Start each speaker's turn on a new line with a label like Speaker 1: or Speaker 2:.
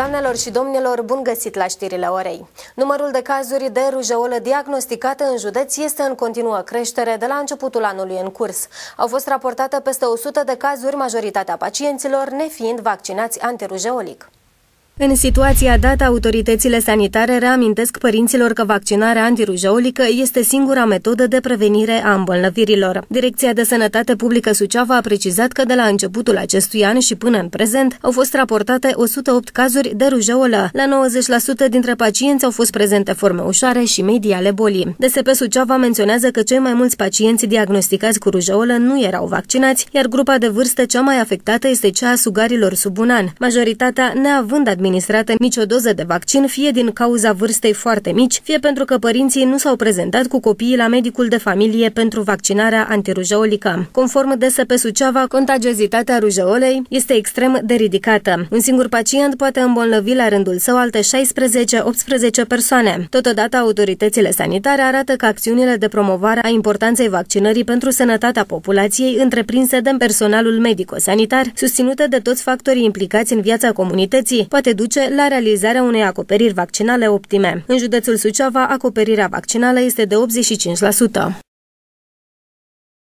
Speaker 1: Doamnelor și domnilor, bun găsit la știrile orei. Numărul de cazuri de rujeolă diagnosticată în județ este în continuă creștere de la începutul anului în curs. Au fost raportate peste 100 de cazuri, majoritatea pacienților nefiind vaccinați antirujeolic. În situația dată, autoritățile sanitare reamintesc părinților că vaccinarea antirujeolică este singura metodă de prevenire a îmbolnăvirilor. Direcția de Sănătate Publică Suceava a precizat că de la începutul acestui an și până în prezent au fost raportate 108 cazuri de rujeolă. La 90% dintre pacienți au fost prezente forme ușoare și medii ale bolii. DSP Suceava menționează că cei mai mulți pacienți diagnosticați cu rujeolă nu erau vaccinați, iar grupa de vârstă cea mai afectată este cea a sugarilor sub un an, majoritatea neavând administrat administrată nicio doză de vaccin, fie din cauza vârstei foarte mici, fie pentru că părinții nu s-au prezentat cu copiii la medicul de familie pentru vaccinarea antirujeolică. Conform DSP Suceava, contagiozitatea rujeolei este extrem de ridicată. Un singur pacient poate îmbolnăvi la rândul său alte 16-18 persoane. Totodată, autoritățile sanitare arată că acțiunile de promovare a importanței vaccinării pentru sănătatea populației întreprinse de personalul medico-sanitar, susținute de toți factorii implicați în viața comunității, poate duce la realizarea unei acoperiri vaccinale optime. În județul Suceava, acoperirea vaccinală este de 85%.